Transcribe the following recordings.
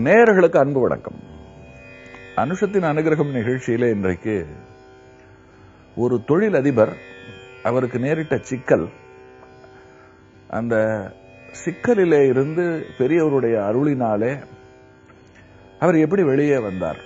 நேயர்களுக்கு அன்பு வணக்கம். அனுஷத்தின் அனுகிரகம் நிகழ்ச்சியில இன்றைக்கு ஒரு தொழில் அதிபர் அவருக்கு நேரிட்ட சிக்கல். அந்த சிக்கலிலே இருந்து பெரியவருடைய அருளினாலே அவர் எப்படி வெளியே வந்தார்?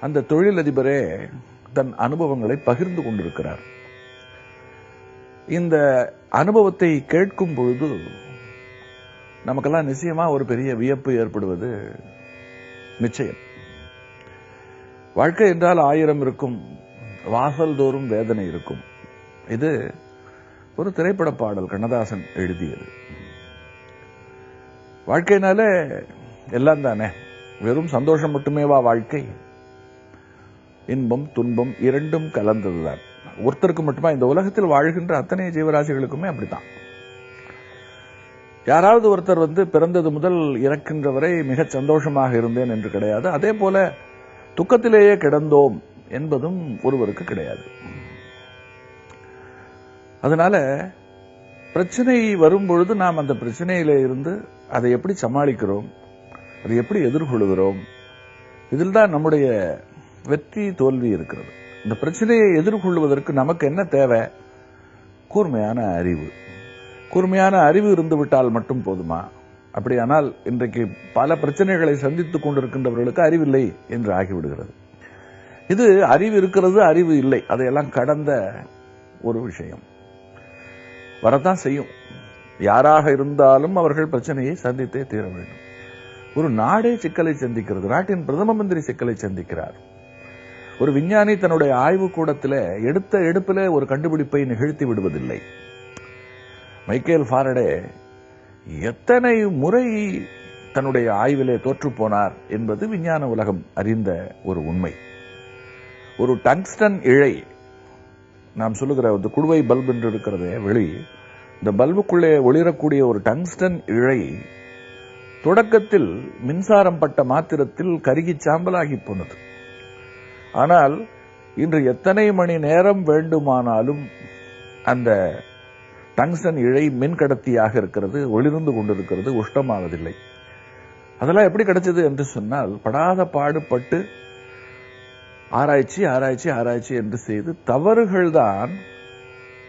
அந்த தொழிலதிபரே தன் அனுபவங்களை பகிர்ந்து கொண்டிருக்கிறார். இந்த அனுபவத்தை கேட்கும் பொழுது நமக்கெல்லாம் நிச்சயமா ஒரு பெரிய வியப்பு ஏற்படுவது நிச்சயம். வாழ்க்கை என்றால் ஆயிரம் இருக்கும் வாசல் தோறும் வேதனை இருக்கும். இது ஒரு திரைப்பட பாடல் கண்ணதாசன் எழுதியது. வாழ்க்கைனாலே எல்லாம் தானே. வெறும் சந்தோஷம் மட்டுமேவா வாழ்க்கை. இன்பம் துன்பம் இரண்டும் கலந்ததுதான். ஒருத்தருக்கு மட்டுமா இந்த உலகத்தில் வாழ்கின்ற அத்தனை ஜீவராசிகளுக்குமே அப்படித்தான். யாராவது ஒருத்தர் வந்து பிறந்தது முதல் இறக்கின்ற வரை மிகச் சந்தோஷமாக இருந்தேன் என்று கிடையாது. அதே போல துக்கத்திலேயே கிடந்தோம் என்பதும் ஒருவருக்கு கிடையாது. அதனால பிரச்சனை வரும்பொழுது நாம் அந்த பிரச்சனையில இருந்து அதை எப்படி சமாளிக்கிறோம்? அதை எப்படி எதிர்கொள்கிறோம்? இதில் தான் நம்முடைய வெற்றி தோல்வி இருக்கிறது. இந்த பிரச்சனையை எதிர்கொள்வதற்கு நமக்கு என்ன தேவை? கூர்மையான அறிவு. கூர்மையான அறிவு இருந்து விட்டால் மட்டும் போதுமா? அப்படியானால் இன்றைக்கு பல பிரச்சனைகளை சந்தித்துக் கொண்டிருக்கின்றவர்களுக்கு அறிவில்லை என்று ஆகிவிடுகிறது. இது அறிவு இருக்கிறது அறிவு இல்லை. அதையெல்லாம் கடந்த ஒரு விஷயம். வரத்தான் செய்யும். யாராக இருந்தாலும் அவர்கள் பிரச்சனையை சந்தித்தே தீர வேண்டும். ஒரு நாடே சிக்கலை சந்திக்கிறது. நாட்டின் பிரதம மந்திரி சிக்கலை சந்திக்கிறார். ஒரு விஞ்ஞானி தன்னுடைய ஆய்வு கூடத்தில் எடுத்த எடுப்பில் ஒரு கண்டுபிடிப்பை நிகழ்த்தி விடுவதில்லை. மைக்கேல் ஃபாரடே எத்தனை முறை தன்னுடைய ஆய்விலே தோற்றுப்போனார் என்பது விஞ்ஞான உலகம் அறிந்த ஒரு உண்மை. ஒரு டங்ஸ்டன் இழை நாம் சொல்லுகிற இந்த குடுவை பல்ப் என்று இருக்கிறதே வெளி இந்த பல்புக்குள்ளே ஒளிரக்கூடிய ஒரு டங்ஸ்டன் இழை தொடக்கத்தில் மின்சாரம் பட்ட மாத்திரத்தில் கருகி சாம்பலாகி போனது. ஆனால் இன்று எத்தனை மணி நேரம் வேண்டுமானாலும் அந்த டங்ஸ்டன் இழை மின்கடத்தியாக இருக்கிறது ஒளிர்ந்து கொண்டிருக்கிறது உஷ்டமாவதில்லை அதெல்லாம் எப்படி கிடைச்சது என்று சொன்னால் படாத பாடுபட்டு ஆராய்ச்சி ஆராய்ச்சி ஆராய்ச்சி என்று செய்து தவறுகள் தான்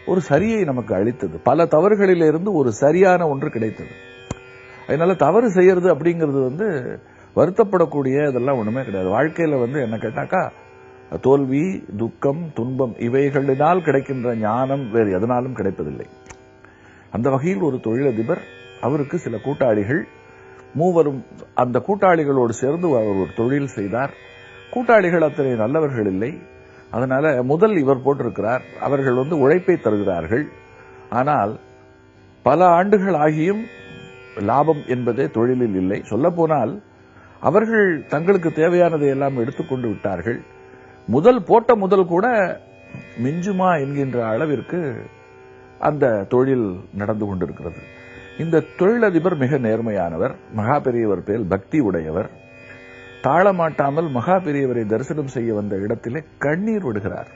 ஒரு சரியை நமக்கு அளித்தது. பல தவறுகளிலிருந்து ஒரு சரியான ஒன்று கிடைத்தது. அதனால தவறு செய்யறது அப்படிங்கிறது வந்து வருத்தப்படக்கூடிய இதெல்லாம் ஒண்ணுமே கிடையாது. வாழ்க்கையில வந்து என்ன கேட்டாக்கா தோல்வி துக்கம் துன்பம் இவைகளினால் கிடைக்கின்ற ஞானம் வேறு எதனாலும் கிடைப்பதில்லை. அந்த வகையில் ஒரு தொழிலதிபர் அவருக்கு சில கூட்டாளிகள். மூவரும் அந்த கூட்டாளிகளோடு சேர்ந்து அவர் ஒரு தொழில் செய்தார். கூட்டாளிகள் அத்தனை நல்லவர்கள் இல்லை. அதனால முதல் இவர் போட்டிருக்கிறார். அவர்கள் வந்து உழைப்பை தருகிறார்கள். ஆனால் பல ஆண்டுகள் ஆகியும் லாபம் என்பதே தொழிலில் இல்லை. சொல்ல போனால் அவர்கள் தங்களுக்கு தேவையானதை எல்லாம் எடுத்துக்கொண்டு விட்டார்கள். முதல் போட்ட முதல் கூட மிஞ்சுமா என்கின்ற அளவிற்கு அந்த தொழில் நடந்து கொண்டிருக்கிறது. இந்த தொழிலதிபர் மிக நேர்மையானவர் மகா பெரியவர் பேர் பக்தி உடையவர். தாழமாட்டாமல் மகா பெரியவரை தரிசனம் செய்ய வந்த இடத்திலே கண்ணீர் விடுகிறார்.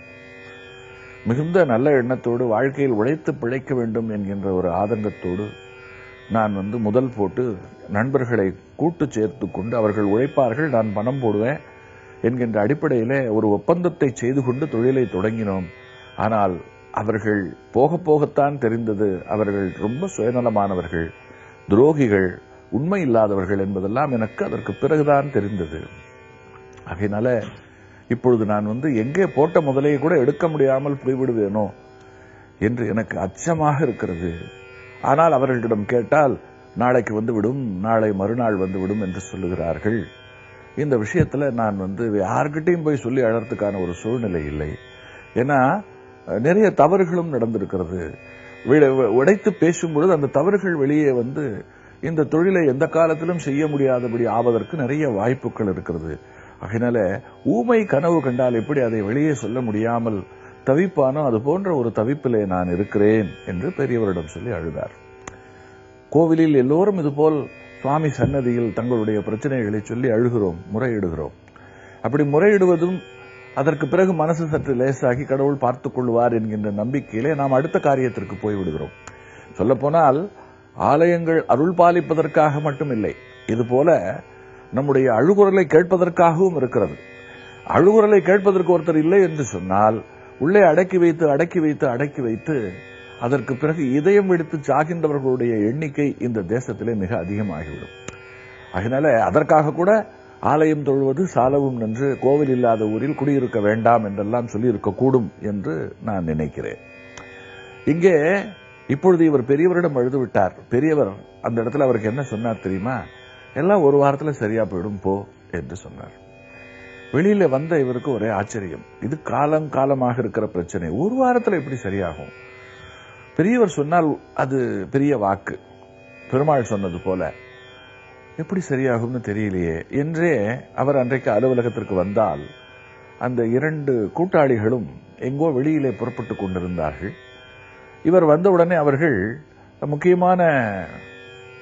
மிகுந்த நல்ல எண்ணத்தோடு வாழ்க்கையில் உழைத்து பிழைக்க வேண்டும் என்கின்ற ஒரு ஆதங்கத்தோடு நான் வந்து முதல் போட்டு நண்பர்களை கூட்டு சேர்த்து கொண்டு அவர்கள் உழைப்பார்கள் நான் பணம் போடுவேன் என்கின்ற அடிப்படையிலே ஒரு ஒப்பந்தத்தை செய்து கொண்டு தொழிலை தொடங்கினோம். ஆனால் அவர்கள் போக போகத்தான் தெரிந்தது. அவர்கள் ரொம்ப சுயநலமானவர்கள் துரோகிகள் உண்மை இல்லாதவர்கள் என்பதெல்லாம் எனக்கு அதற்கு பிறகுதான் தெரிந்தது. ஆகையினால இப்பொழுது நான் வந்து எங்கே போட்ட முதலையை கூட எடுக்க முடியாமல் போய்விடுவேனோ என்று எனக்கு அச்சமாக இருக்கிறது. ஆனால் அவர்களிடம் கேட்டால் நாளைக்கு வந்து விடும் நாளை மறுநாள் வந்துவிடும் என்று சொல்லுகிறார்கள். இந்த விஷயத்தில் நான் வந்து யார்கிட்டையும் போய் சொல்லி அழறதுக்கான ஒரு சூழ்நிலை இல்லை. ஏன்னா நிறைய தவறுகளும் நடந்திருக்கிறது. உடைத்து பேசும்பொழுது அந்த தவறுகள் வெளியே வந்து இந்த தொழிலை எந்த காலத்திலும் செய்ய முடியாதபடி ஆவதற்கு நிறைய வாய்ப்புகள் இருக்கிறது. அதனால ஊமை கனவு கண்டால் எப்படி அதை வெளியே சொல்ல முடியாமல் தவிப்பானோ அது போன்ற ஒரு தவிப்பிலே நான் இருக்கிறேன் என்று பெரியவரிடம் சொல்லி அழுதார். கோவிலில் எல்லோரும் இதுபோல் சுவாமி சன்னதியில் தங்களுடைய பிரச்சனைகளை சொல்லி அழுகிறோம் முறையிடுகிறோம். அப்படி முறையிடுவதும் அதற்கு பிறகு மனசு சற்று லேசாகி கடவுள் பார்த்துக் கொள்வார் என்கின்ற நம்பிக்கையிலே நாம் அடுத்த காரியத்திற்கு போய்விடுகிறோம். சொல்லப்போனால் ஆலயங்கள் அருள் பாலிப்பதற்காக மட்டும் இல்லை இதுபோல நம்முடைய அழுகுரலை கேட்பதற்காகவும் இருக்கிறது. அழுகுரலை கேட்பதற்கு ஒருத்தர் இல்லை என்று சொன்னால் உள்ளே அடக்கி வைத்து அடக்கி வைத்து அடக்கி வைத்து அதற்கு பிறகு இதயம் எடுத்து சாகின்றவர்களுடைய எண்ணிக்கை இந்த தேசத்திலே மிக அதிகமாகிவிடும். அதனால அதற்காக கூட ஆலயம் தொழுவது சாலவும் நின்று கோவில் இல்லாத ஊரில் குடியிருக்க வேண்டாம் என்றெல்லாம் சொல்லி இருக்கக்கூடும் என்று நான் நினைக்கிறேன். இங்கே இப்பொழுது இவர் பெரியவரிடம் எழுதுவிட்டார் பெரியவர் அந்த இடத்துல அவருக்கு என்ன சொன்னார் தெரியுமா? எல்லாம் ஒரு வாரத்துல சரியா போயிடும் போ என்று சொன்னார். வெளியில வந்த இவருக்கு ஒரே ஆச்சரியம். இது காலம் காலமாக இருக்கிற பிரச்சனை. ஒரு வாரத்துல எப்படி சரியாகும்? பெரியவர் சொன்னால் அது பெரிய வாக்கு. பெருமாள் சொன்னது போல. எப்படி சரியாகும்னு தெரியலையே. என்றே அவர் அன்றைக்கு அலுவலகத்திற்கு வந்தால் அந்த இரண்டு கூட்டாளிகளும் எங்கோ வெளியிலே புறப்பட்டு கொண்டிருந்தார்கள். இவர் வந்தவுடனே அவர்கள் முக்கியமான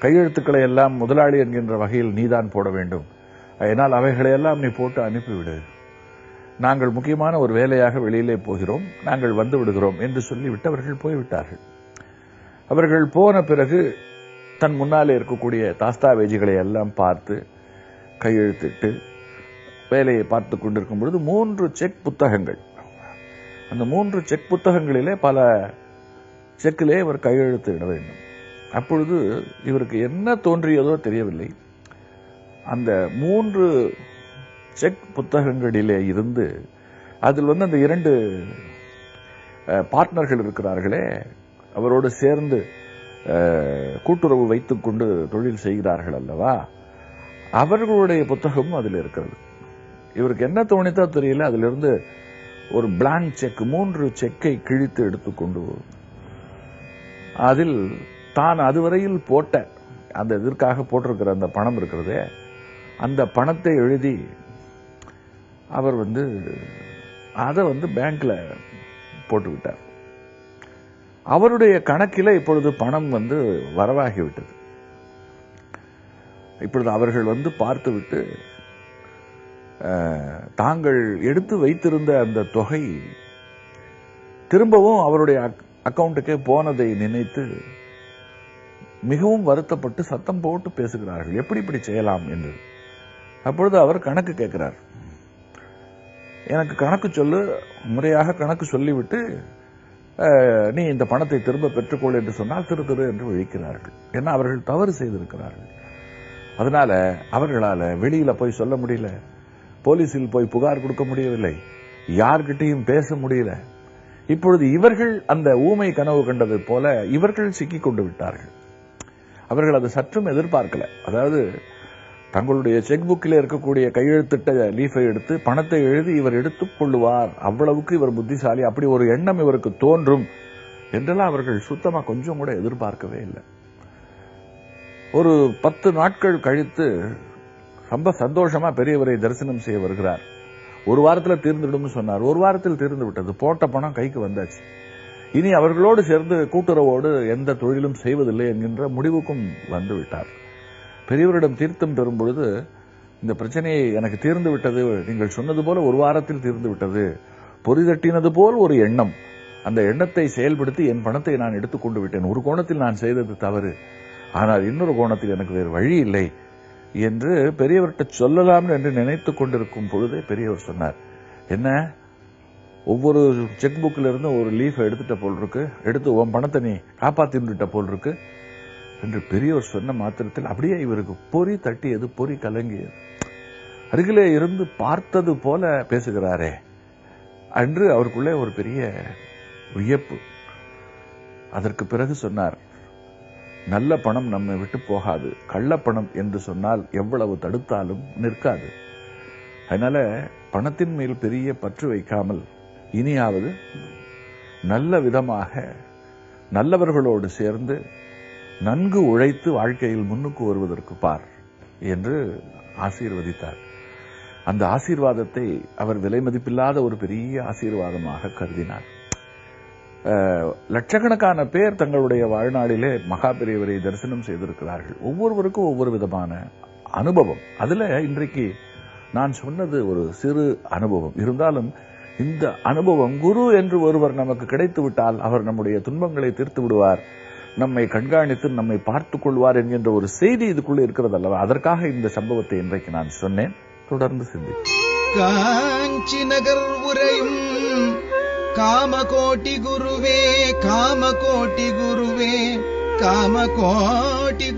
கையெழுத்துக்களை எல்லாம் முதலாளி என்கின்ற வகையில் நீதான் போட வேண்டும். அதனால் அவைகளையெல்லாம் நீ போட்டு அனுப்பிவிடு. நாங்கள் முக்கியமான ஒரு வேலையாக வெளியிலே போகிறோம். நாங்கள் வந்து விடுகிறோம் என்று சொல்லிவிட்டு அவர்கள் போய்விட்டார்கள். அவர்கள் போன பிறகு தன் முன்னாலே இருக்கக்கூடிய தாஸ்தாவேஜிகளை எல்லாம் பார்த்து கையெழுத்திட்டு வேலையை பார்த்து கொண்டிருக்கும் பொழுது மூன்று செக் புத்தகங்கள். அந்த மூன்று செக் புத்தகங்களிலே பல செக்கிலே இவர் கையெழுத்து இட வேண்டும். அப்பொழுது இவருக்கு என்ன தோன்றியதோ தெரியவில்லை. அந்த மூன்று செக் புத்தகங்களிலே இருந்து அதில் வந்து அந்த இரண்டு பார்ட்னர்கள் இருக்கிறார்களே அவரோடு சேர்ந்து கூட்டுறவு வைத்துக்கொண்டு தொழில் செய்கிறார்கள் அல்லவா? அவர்களுடைய புத்தகமும் அதில் இருக்கிறது. இவருக்கு என்ன தோணித்தோ தெரியல அதிலிருந்து ஒரு பிளாங்க் செக் மூன்று செக்கை கிழித்து எடுத்துக்கொண்டு அதில் தான் அதுவரையில் போட்ட அந்த இதற்காக போட்டிருக்கிற அந்த பணம் இருக்கிறதே அந்த பணத்தை எழுதி அவர் வந்து அதை வந்து பேங்க்ல போட்டுவிட்டார். அவருடைய கணக்கில் இப்பொழுது பணம் வந்து வரவாகிவிட்டது. இப்பொழுது அவர்கள் வந்து பார்த்துவிட்டு தாங்கள் எடுத்து வைத்திருந்த அந்த தொகை திரும்பவும் அவருடைய அக்கௌண்ட்டுக்கே போனதை நினைத்து மிகவும் வருத்தப்பட்டு சத்தம் போட்டு பேசுகிறார்கள். எப்படி இப்படி செய்யலாம் என்று. அப்பொழுது அவர் கணக்கு கேட்கிறார். எனக்கு கணக்கு சொல்லு முறையாக கணக்கு சொல்லிவிட்டு நீ இந்த பணத்தை திரும்ப பெற்றுக்கொள் என்று சொன்னால் திரு திரு என்று விழிக்கிறார்கள். ஏன்னா அவர்கள் தவறு செய்திருக்கிறார்கள். அதனால அவர்களால வெளியில போய் சொல்ல முடியல. போலீஸில் போய் புகார் கொடுக்க முடியவில்லை. யார்கிட்டையும் பேச முடியல. இப்பொழுது இவர்கள் அந்த ஊமை கனவு கண்டது போல இவர்கள் சிக்கிக் கொண்டு விட்டார்கள். அவர்கள் அதை சற்றும் எதிர்பார்க்கல. அதாவது தங்களுடைய செக் புக்கில் இருக்கக்கூடிய கையெழுத்திட்ட லீஃபை எடுத்து பணத்தை எழுதி இவர் எடுத்துக் கொள்ளுவார். அவ்வளவுக்கு இவர் புத்திசாலி. அப்படி ஒரு எண்ணம் இவருக்கு தோன்றும் என்றெல்லாம் அவர்கள் சுத்தமா கொஞ்சம் கூட எதிர்பார்க்கவே இல்லை. ஒரு பத்து நாட்கள் கழித்து ரொம்ப சந்தோஷமா பெரியவரை தரிசனம் செய்ய வருகிறார். ஒரு வாரத்தில் தீர்ந்துடும் சொன்னார். ஒரு வாரத்தில் தீர்ந்து விட்டது. போட்ட பணம் கைக்கு வந்தாச்சு. இனி அவர்களோடு சேர்ந்து கூட்டுறவோடு எந்த தொழிலும் செய்வதில்லை என்கின்ற முடிவுக்கும் வந்து விட்டார். பெரியவரிடம் தீர்த்தம் பெறும் பொழுது இந்த பிரச்சனையை எனக்கு தீர்ந்து விட்டது நீங்கள் சொன்னது போல ஒரு வாரத்தில் தீர்ந்து விட்டது பொறிதட்டினது போல் ஒரு எண்ணம். அந்த எண்ணத்தை செயல்படுத்தி என் பணத்தை நான் எடுத்துக்கொண்டு விட்டேன். ஒரு கோணத்தில் நான் செய்தது தவறு. ஆனால் இன்னொரு கோணத்தில் எனக்கு வேறு வழி இல்லை என்று பெரியவர்கிட்ட சொல்லலாம் என்று நினைத்து கொண்டிருக்கும் பொழுதே பெரியவர் சொன்னார். என்ன? ஒவ்வொரு செக் புக்கில் இருந்து ஒரு லீஃப் எடுத்துட்ட போல் இருக்கு. எடுத்து உன் பணத்தை நீ காப்பாத்தின்னுட்ட போல் இருக்கு. என்று பெரியோர் சொன்ன மாத்திரத்தில் அப்படியே இவருக்கு பொறி தட்டியது பொறி கலங்கியது. அருகிலே இருந்து பார்த்தது போல பேசுகிறாரே. அன்று அவருக்குள்ளே ஒரு பெரிய வியப்பு. அதற்கு பிறகு சொன்னார் நல்ல பணம் நம்மை விட்டு போகாது. கள்ளப்பணம் என்று சொன்னால் எவ்வளவு தடுத்தாலும் நிற்காது. அதனால பணத்தின் மேல் பெரிய பற்று வைக்காமல் இனியாவது நல்ல விதமாக நல்லவர்களோடு சேர்ந்து நன்கு உழைத்து வாழ்க்கையில் முன்னுக்கு வருவதற்கு பார் என்று ஆசீர்வதித்தார். அந்த ஆசீர்வாதத்தை அவர் விலை மதிப்பில்லாத ஒரு பெரிய ஆசீர்வாதமாக கருதினார். லட்சக்கணக்கான பேர் தங்களுடைய வாழ்நாளிலே மகா பெரியவரை தரிசனம் செய்திருக்கிறார்கள். ஒவ்வொருவருக்கும் ஒவ்வொரு விதமான அனுபவம். அதுல இன்றைக்கு நான் சொன்னது ஒரு சிறு அனுபவம். இருந்தாலும் இந்த அனுபவம் குரு என்று ஒருவர் நமக்கு கிடைத்து விட்டால் அவர் நம்முடைய துன்பங்களை தீர்த்து விடுவார் நம்மை கண்காணித்து நம்மை பார்த்துக் கொள்வார் என்கின்ற ஒரு செய்தி இதுக்குள்ள இருக்கிறது அல்லவா? அதற்காக இந்த சம்பவத்தை இன்றைக்கு நான் சொன்னேன். தொடர்ந்து சிந்தி காஞ்சி நகர் உரையும் காமகோட்டி குருவே காமகோட்டி குருவே காமகோட்டி